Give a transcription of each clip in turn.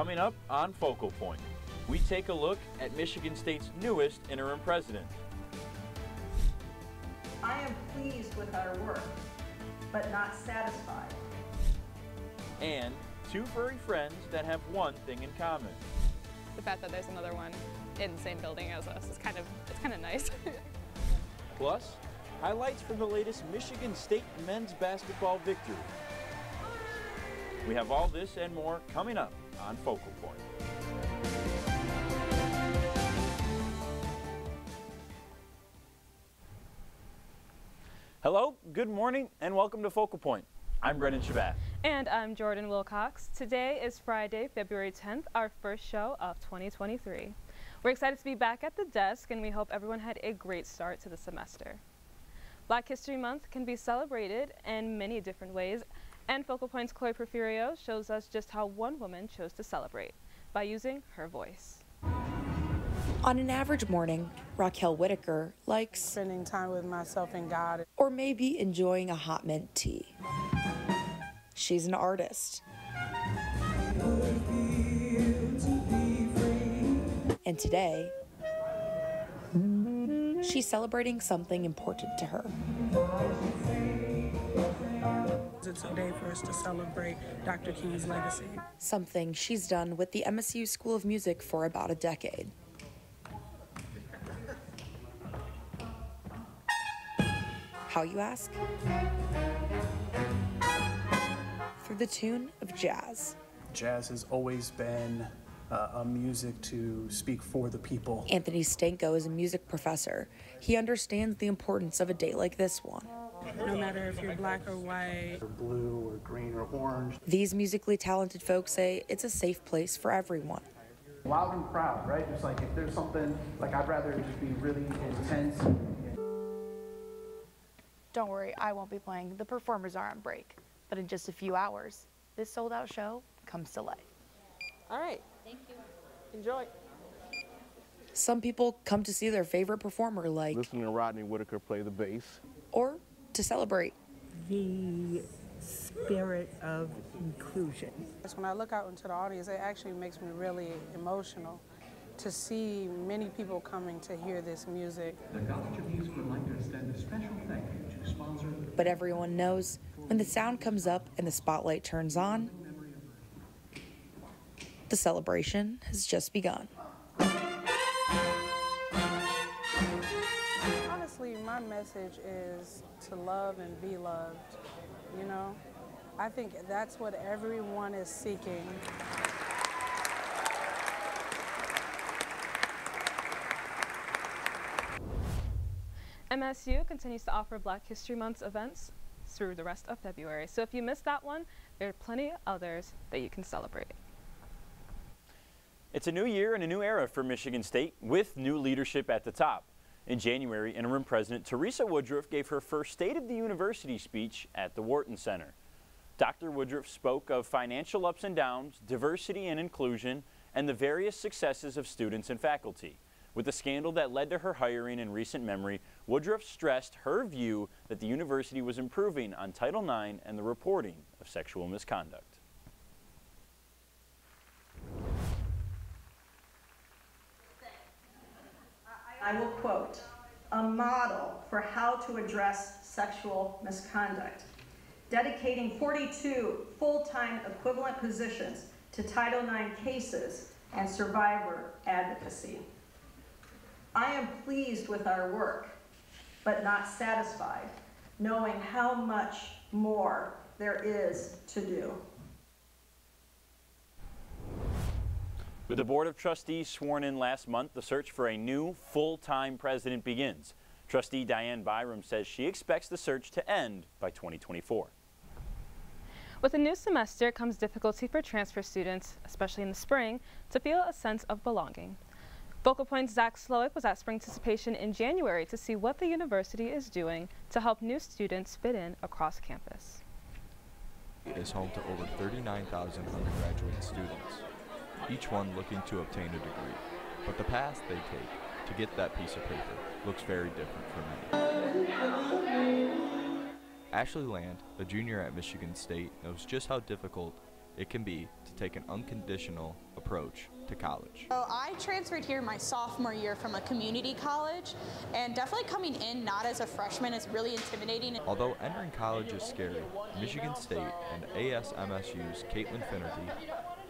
coming up on Focal Point. We take a look at Michigan State's newest interim president. I am pleased with our work, but not satisfied. And two furry friends that have one thing in common. The fact that there's another one in the same building as us is kind of, it's kind of nice. Plus, highlights from the latest Michigan State men's basketball victory. We have all this and more coming up on Focal Point. Hello, good morning, and welcome to Focal Point. I'm Brendan Shabat. and I'm Jordan Wilcox. Today is Friday, February 10th, our first show of 2023. We're excited to be back at the desk and we hope everyone had a great start to the semester. Black History Month can be celebrated in many different ways, and Focal Point's Chloe Porfirio shows us just how one woman chose to celebrate by using her voice. On an average morning, Raquel Whitaker likes, spending time with myself and God. or maybe enjoying a hot mint tea. She's an artist. And today, she's celebrating something important to her. It's a day for us to celebrate Dr. King's legacy. Something she's done with the MSU School of Music for about a decade. How, you ask? Through the tune of jazz. Jazz has always been uh, a music to speak for the people. Anthony Stanco is a music professor. He understands the importance of a day like this one. No matter if you're black or white, Or blue or green or orange. These musically talented folks say it's a safe place for everyone. Loud and proud, right? It's like if there's something, like I'd rather just be really intense. Don't worry, I won't be playing. The performers are on break. But in just a few hours, this sold out show comes to life. All right. Thank you. Enjoy. Some people come to see their favorite performer like, listening to Rodney Whitaker play the bass. or to celebrate. the spirit of inclusion. When I look out into the audience, it actually makes me really emotional to see many people coming to hear this music. The College of Music would like to extend a special thank you to sponsor But everyone knows when the sound comes up and the spotlight turns on, the celebration has just begun. Message is to love and be loved, you know? I think that's what everyone is seeking. MSU continues to offer Black History Month events through the rest of February. So if you missed that one, there are plenty of others that you can celebrate. It's a new year and a new era for Michigan State with new leadership at the top. In January, interim president Teresa Woodruff gave her first State of the University speech at the Wharton Center. Dr. Woodruff spoke of financial ups and downs, diversity and inclusion, and the various successes of students and faculty. With the scandal that led to her hiring in recent memory, Woodruff stressed her view that the university was improving on Title IX and the reporting of sexual misconduct. I will quote, "A model for how to address sexual misconduct, dedicating 42 full-time equivalent positions to Title IX cases and survivor advocacy. I am pleased with our work, but not satisfied, knowing how much more there is to do." With the Board of Trustees sworn in last month, the search for a new full-time president begins. Trustee Dianne Byrum says she expects the search to end by 2024. With a new semester comes difficulty for transfer students, especially in the spring, to feel a sense of belonging. Focal Point's Zach Slowick was at spring anticipation in January to see what the university is doing to help new students fit in across campus. It is home to over 39,000 undergraduate students, each one looking to obtain a degree. But the path they take to get that piece of paper looks very different for many. Ashley Land, a junior at Michigan State, knows just how difficult it can be to take an unconditional approach to college. So I transferred here my sophomore year from a community college, and definitely coming in not as a freshman is really intimidating. Although entering college is scary, Michigan State and ASMSU's Caitlin Finnerty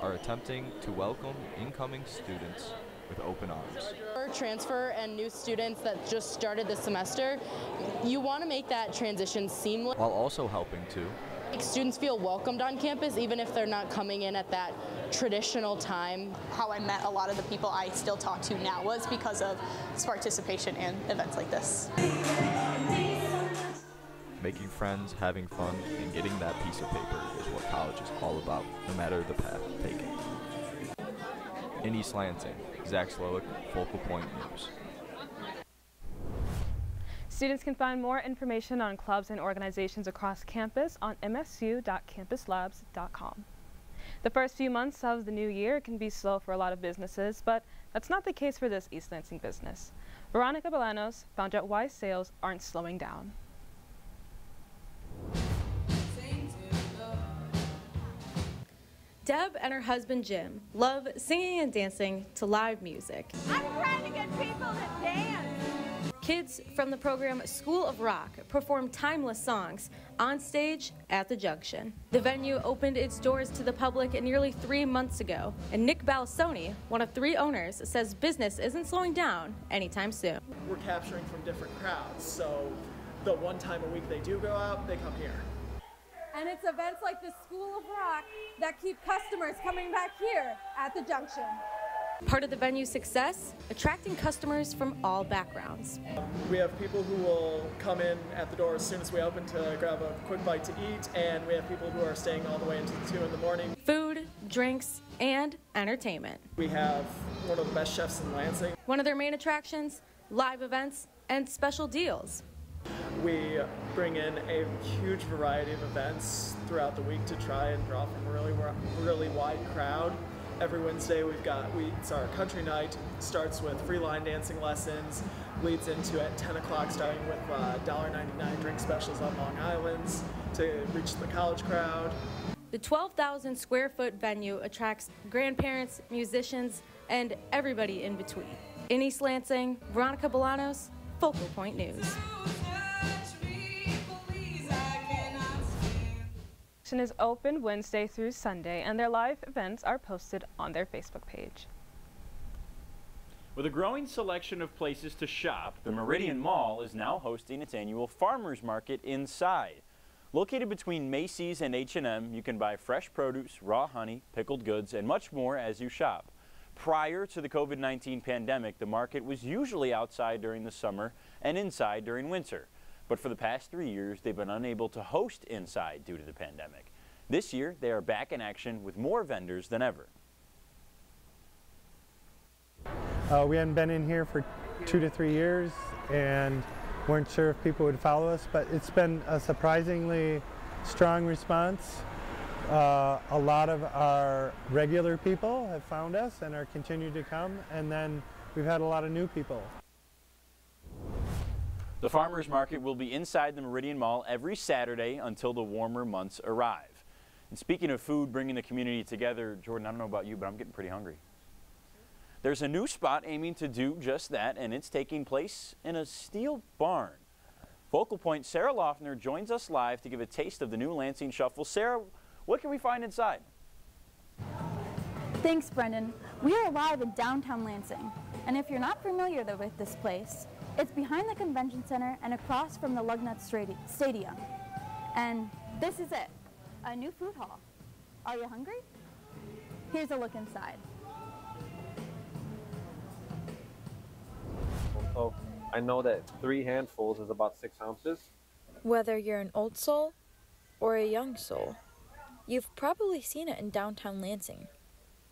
are attempting to welcome incoming students with open arms. For transfer and new students that just started this semester, you want to make that transition seamless. While also helping to Make students feel welcomed on campus even if they're not coming in at that traditional time. How I met a lot of the people I still talk to now was because of participation in events like this. Making friends, having fun, and getting that piece of paper is what college is all about, no matter the path taken. In East Lansing, Zach Slowick, Focal Point News. Students can find more information on clubs and organizations across campus on msu.campuslabs.com. The first few months of the new year can be slow for a lot of businesses, but that's not the case for this East Lansing business. Veronica Bolanos found out why sales aren't slowing down. Deb and her husband Jim love singing and dancing to live music. I'm trying to get people to dance. Kids from the program School of Rock perform timeless songs on stage at the Junction. The venue opened its doors to the public nearly three months ago, and Nick Balasoni, one of three owners, says business isn't slowing down anytime soon. We're capturing from different crowds, so the one time a week they do go out, they come here. And it's events like the School of Rock that keep customers coming back here at the Junction. Part of the venue's success, attracting customers from all backgrounds. We have people who will come in at the door as soon as we open to grab a quick bite to eat, and we have people who are staying all the way until 2 in the morning. Food, drinks, and entertainment. We have one of the best chefs in Lansing. One of their main attractions, live events, and special deals. We bring in a huge variety of events throughout the week to try and draw from a really, really wide crowd. Every Wednesday we've got we it's our country night. Starts with free line dancing lessons, leads into at 10 o'clock starting with uh, $1.99 drink specials on Long Island's to reach the college crowd. The 12,000 square foot venue attracts grandparents, musicians, and everybody in between. In East Lansing, Veronica Bolanos, Focal Point News. Is open Wednesday through Sunday, and their live events are posted on their Facebook page. With a growing selection of places to shop, the Meridian Mall is now hosting its annual Farmers Market inside. Located between Macy's and H&M, you can buy fresh produce, raw honey, pickled goods, and much more as you shop. Prior to the COVID-19 pandemic, the market was usually outside during the summer and inside during winter. But for the past three years, they've been unable to host inside due to the pandemic. This year, they are back in action with more vendors than ever. Uh, we hadn't been in here for two to three years and weren't sure if people would follow us, but it's been a surprisingly strong response. Uh, a lot of our regular people have found us and are continuing to come, and then we've had a lot of new people. The farmers market will be inside the Meridian Mall every Saturday until the warmer months arrive. And speaking of food bringing the community together, Jordan, I don't know about you, but I'm getting pretty hungry. There's a new spot aiming to do just that, and it's taking place in a steel barn. Focal Point Sarah Loeffner joins us live to give a taste of the new Lansing Shuffle. Sarah, what can we find inside? Thanks, Brendan. We are live in downtown Lansing, and if you're not familiar with this place, it's behind the convention center and across from the Lugnut Stadium. And this is it, a new food hall. Are you hungry? Here's a look inside. So I know that three handfuls is about six ounces. Whether you're an old soul or a young soul, you've probably seen it in downtown Lansing.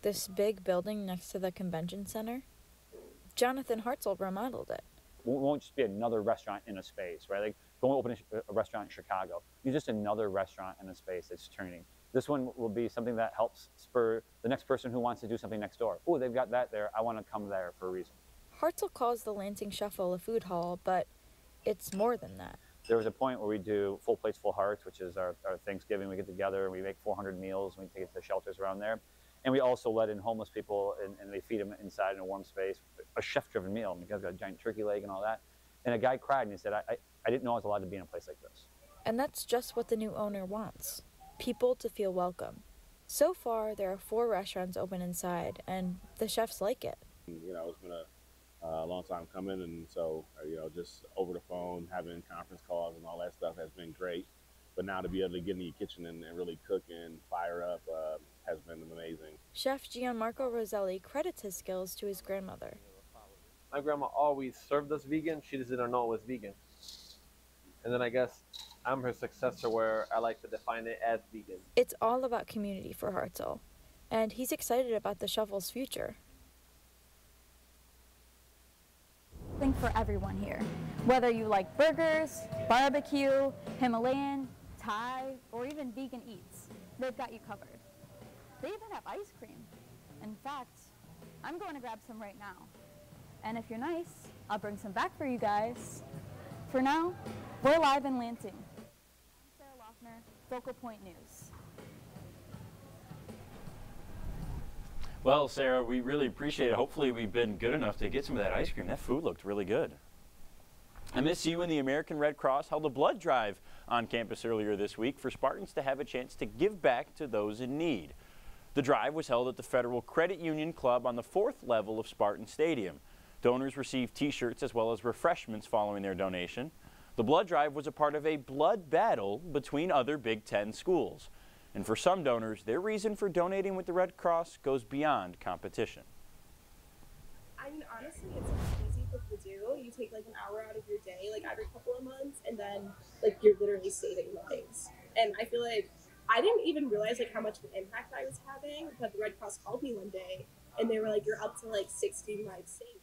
This big building next to the convention center. Jonathan Hartzell remodeled it won't just be another restaurant in a space, right? Like going open a restaurant in Chicago, it's just another restaurant in a space that's turning. This one will be something that helps spur the next person who wants to do something next door. Oh, they've got that there. I want to come there for a reason. Hartzell calls the Lansing Shuffle a food hall, but it's more than that. there was a point where we do full plates, full hearts, which is our, our Thanksgiving. We get together and we make 400 meals. And we take it to shelters around there. And we also let in homeless people and, and they feed them inside in a warm space, a chef-driven meal. And the guy's got a giant turkey leg and all that. And a guy cried and he said, I, I, I didn't know I was allowed to be in a place like this. And that's just what the new owner wants people to feel welcome. So far, there are four restaurants open inside, and the chefs like it. You know, it's been a uh, long time coming, and so uh, you know, just over the phone, having conference calls and all that stuff has been great. But now to be able to get in your kitchen and, and really cook and fire up uh, has been amazing. Chef Gianmarco Roselli credits his skills to his grandmother. My grandma always served us vegan. She just didn't know it was vegan. And then I guess I'm her successor where I like to define it as vegan. It's all about community for Hartzell, and he's excited about the Shuffle's future. Think for everyone here. Whether you like burgers, barbecue, Himalayan, Thai, or even vegan eats, they've got you covered. They even have ice cream. In fact, I'm going to grab some right now. And if you're nice, I'll bring some back for you guys. For now, we're live in Lansing. I'm Sarah Lochner, Focal Point News. Well, Sarah, we really appreciate it. Hopefully, we've been good enough to get some of that ice cream. That food looked really good. MSU and the American Red Cross held a blood drive on campus earlier this week for Spartans to have a chance to give back to those in need. The drive was held at the Federal Credit Union Club on the fourth level of Spartan Stadium. Donors received t-shirts as well as refreshments following their donation. The blood drive was a part of a blood battle between other Big Ten schools. And for some donors, their reason for donating with the Red Cross goes beyond competition. I mean, honestly, it's easy for to do. You take like an hour out of your day, like every couple of months, and then like you're literally saving lives. And I feel like I didn't even realize like how much of an impact I was having. But the Red Cross called me one day, and they were like, "You're up to like 16 lives saved."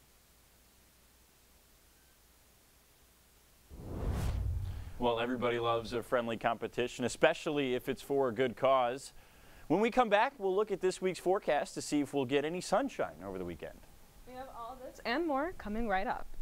Well, everybody loves a friendly competition, especially if it's for a good cause. When we come back, we'll look at this week's forecast to see if we'll get any sunshine over the weekend. We have all this and more coming right up.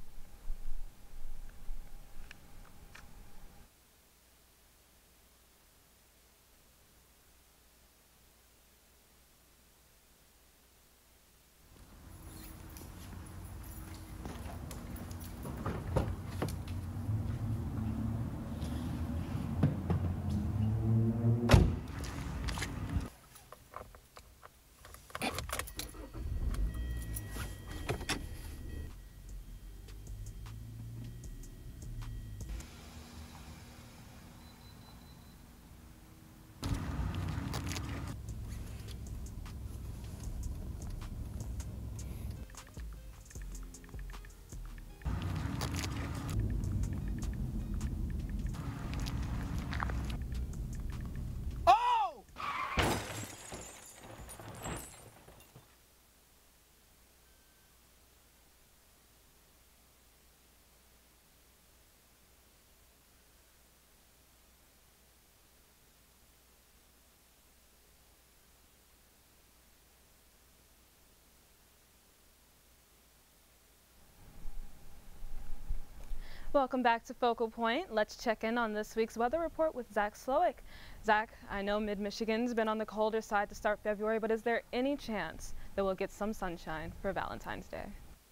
Welcome back to Focal Point. Let's check in on this week's weather report with Zach Slowick. Zach, I know mid-Michigan's been on the colder side to start February, but is there any chance that we'll get some sunshine for Valentine's Day?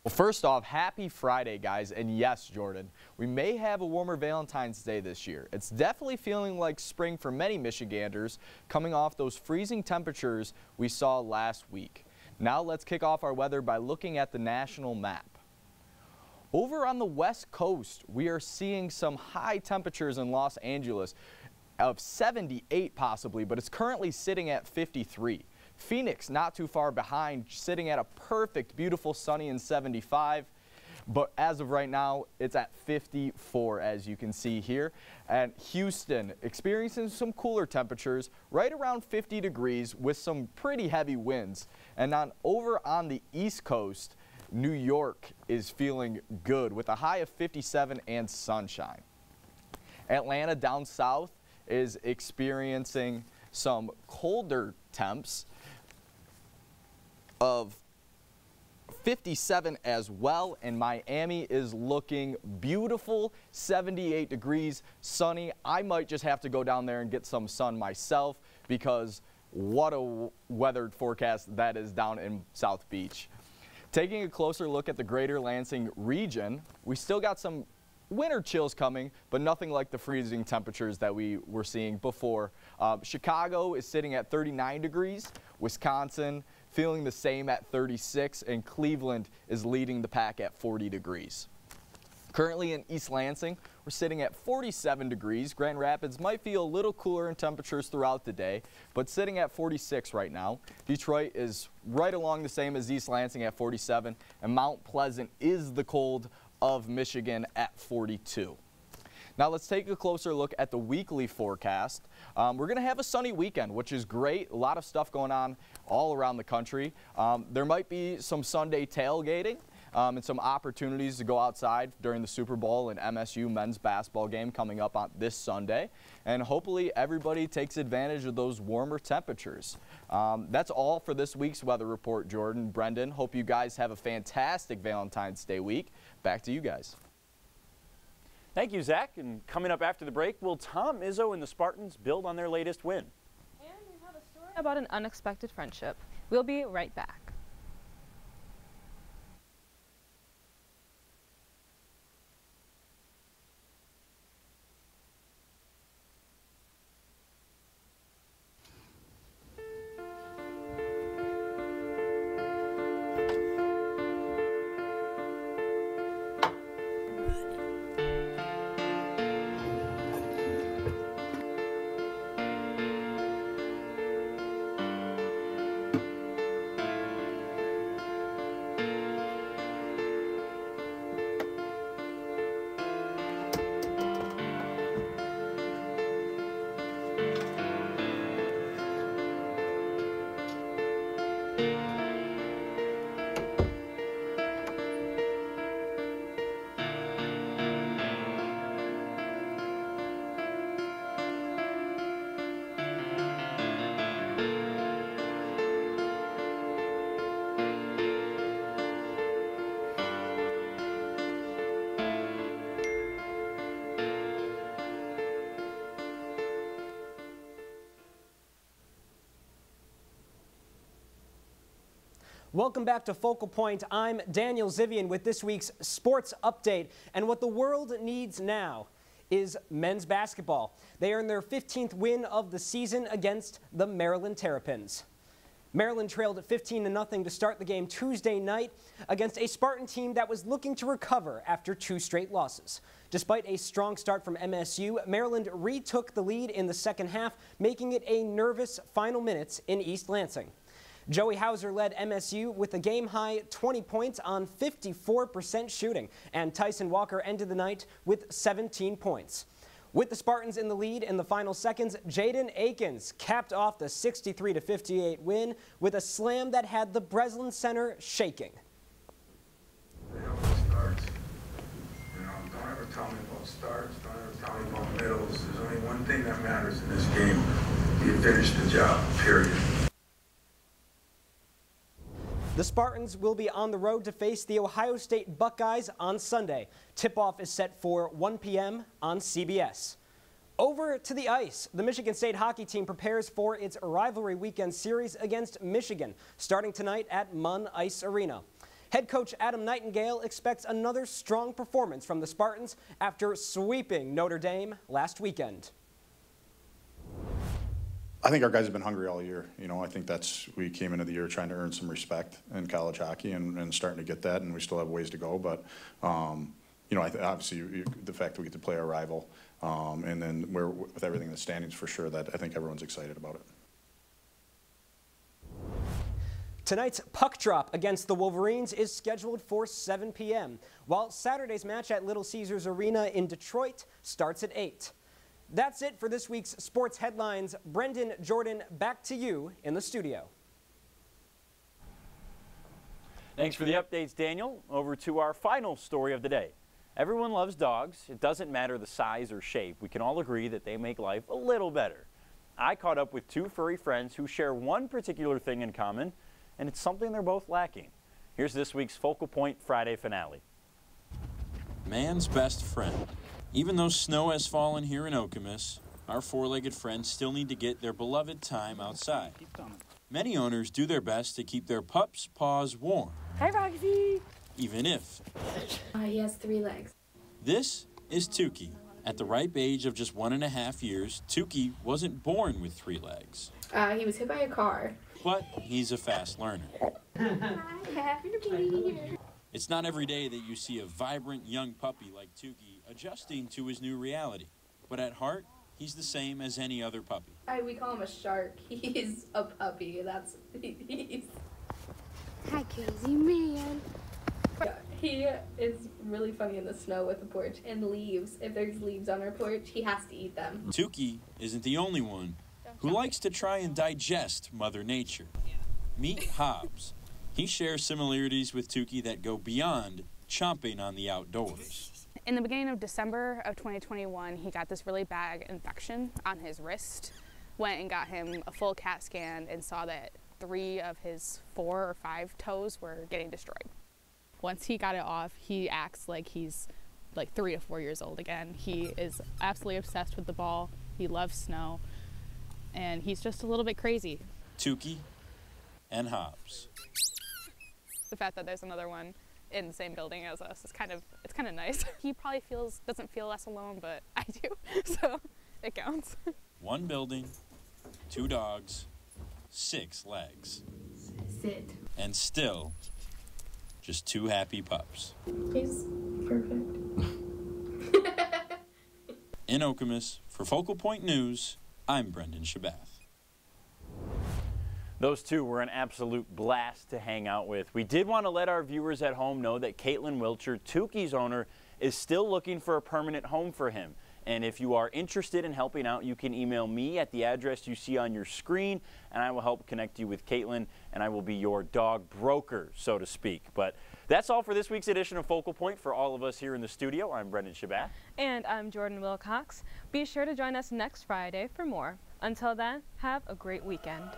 Well, first off, happy Friday, guys. And yes, Jordan, we may have a warmer Valentine's Day this year. It's definitely feeling like spring for many Michiganders, coming off those freezing temperatures we saw last week. Now let's kick off our weather by looking at the national map. Over on the west coast, we are seeing some high temperatures in Los Angeles of 78 possibly, but it's currently sitting at 53. Phoenix not too far behind, sitting at a perfect, beautiful sunny and 75. But as of right now, it's at 54 as you can see here. And Houston experiencing some cooler temperatures right around 50 degrees with some pretty heavy winds. And on over on the east coast, New York is feeling good with a high of 57 and sunshine. Atlanta down south is experiencing some colder temps of 57 as well, and Miami is looking beautiful, 78 degrees, sunny. I might just have to go down there and get some sun myself because what a weathered forecast that is down in South Beach. Taking a closer look at the greater Lansing region, we still got some winter chills coming, but nothing like the freezing temperatures that we were seeing before. Uh, Chicago is sitting at 39 degrees, Wisconsin feeling the same at 36, and Cleveland is leading the pack at 40 degrees. Currently in East Lansing, we're sitting at 47 degrees. Grand Rapids might feel a little cooler in temperatures throughout the day, but sitting at 46 right now. Detroit is right along the same as East Lansing at 47, and Mount Pleasant is the cold of Michigan at 42. Now let's take a closer look at the weekly forecast. Um, we're going to have a sunny weekend, which is great. A lot of stuff going on all around the country. Um, there might be some Sunday tailgating. Um, and some opportunities to go outside during the Super Bowl and MSU men's basketball game coming up on this Sunday. And hopefully everybody takes advantage of those warmer temperatures. Um, that's all for this week's weather report, Jordan, Brendan. Hope you guys have a fantastic Valentine's Day week. Back to you guys. Thank you, Zach. And coming up after the break, will Tom Izzo and the Spartans build on their latest win? And we have a story about an unexpected friendship. We'll be right back. Welcome back to Focal Point. I'm Daniel Zivian with this week's sports update. And what the world needs now is men's basketball. They earned their 15th win of the season against the Maryland Terrapins. Maryland trailed at 15 to nothing to start the game Tuesday night against a Spartan team that was looking to recover after two straight losses. Despite a strong start from MSU, Maryland retook the lead in the second half, making it a nervous final minutes in East Lansing. Joey Hauser led MSU with a game high 20 points on 54% shooting, and Tyson Walker ended the night with 17 points. With the Spartans in the lead in the final seconds, Jaden Akins capped off the 63 58 win with a slam that had the Breslin Center shaking. You know, don't ever tell me about starts. Don't ever tell me about middles. There's only one thing that matters in this game. You finish the job. Period. The Spartans will be on the road to face the Ohio State Buckeyes on Sunday. Tip-off is set for 1 p.m. on CBS. Over to the ice. The Michigan State hockey team prepares for its rivalry weekend series against Michigan, starting tonight at Munn Ice Arena. Head coach Adam Nightingale expects another strong performance from the Spartans after sweeping Notre Dame last weekend. I think our guys have been hungry all year. You know, I think that's we came into the year trying to earn some respect in college hockey and, and starting to get that, and we still have ways to go. But um, you know, obviously you, the fact that we get to play our rival, um, and then we're with everything in the standings for sure. That I think everyone's excited about it. Tonight's puck drop against the Wolverines is scheduled for 7 p.m., while Saturday's match at Little Caesars Arena in Detroit starts at 8. That's it for this week's sports headlines. Brendan Jordan, back to you in the studio. Thanks for the updates, Daniel. Over to our final story of the day. Everyone loves dogs. It doesn't matter the size or shape. We can all agree that they make life a little better. I caught up with two furry friends who share one particular thing in common, and it's something they're both lacking. Here's this week's Focal Point Friday finale. Man's best friend. Even though snow has fallen here in Okemos, our four-legged friends still need to get their beloved time outside. Many owners do their best to keep their pups' paws warm, Hi, Roxy. even if. Uh, he has three legs. This is Tukey. At the ripe age of just one and a half years, Tukey wasn't born with three legs, Uh, he was hit by a car. but he's a fast learner. Hi, Happy to be here. It's not every day that you see a vibrant young puppy like Tukey adjusting to his new reality. But at heart, he's the same as any other puppy. I, we call him a shark. He's a puppy. That's he's. Hi, crazy man. He is really funny in the snow with the porch and leaves. If there's leaves on our porch, he has to eat them. Tuki isn't the only one who likes to try and digest Mother Nature. Meet Hobbs. He shares similarities with Tuki that go beyond chomping on the outdoors. In the beginning of December of 2021, he got this really bad infection on his wrist. Went and got him a full CAT scan and saw that three of his four or five toes were getting destroyed. Once he got it off, he acts like he's like three or four years old again. He is absolutely obsessed with the ball. He loves snow, and he's just a little bit crazy. Tukey and Hobbs. the fact that there's another one in the same building as us It's kind of it's kind of nice. he probably feels doesn't feel less alone, but I do, so it counts. One building, two dogs, six legs, Sit. and still just two happy pups. He's perfect. In Okemos, for Focal Point News, I'm Brendan Shabath. Those two were an absolute blast to hang out with. We did want to let our viewers at home know that Caitlin Wilcher, Tukey's owner, is still looking for a permanent home for him. And if you are interested in helping out, you can email me at the address you see on your screen, and I will help connect you with Caitlin, and I will be your dog broker, so to speak. But that's all for this week's edition of Focal Point. For all of us here in the studio, I'm Brendan Shabath. And I'm Jordan Wilcox. Be sure to join us next Friday for more. Until then, have a great weekend.